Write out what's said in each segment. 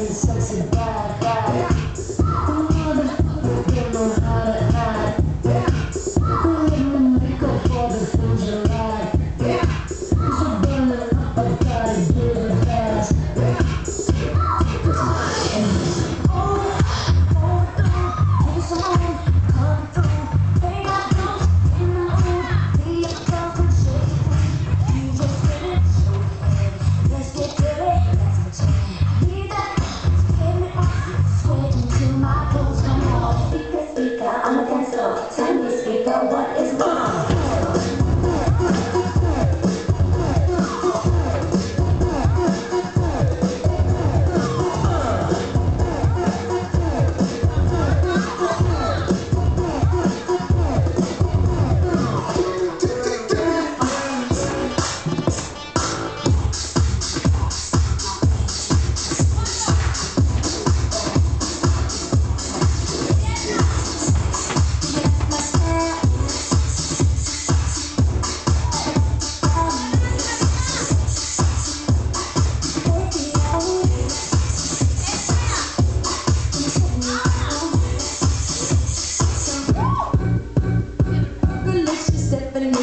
me sexy bad, bad.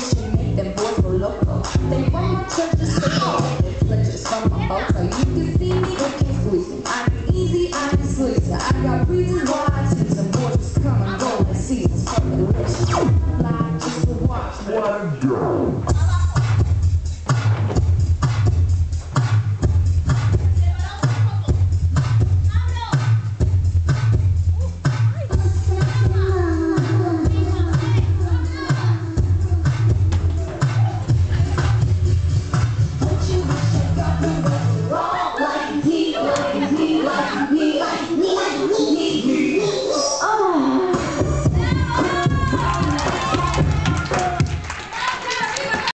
preaching, them boys go loco. They want my churches to go, they clutches from my photo. You can see me looking sweet, I'm easy, I'm sweet. I got reasons why I teach them boys just come and go and see us fucking rich. Fly just to watch, what a girl.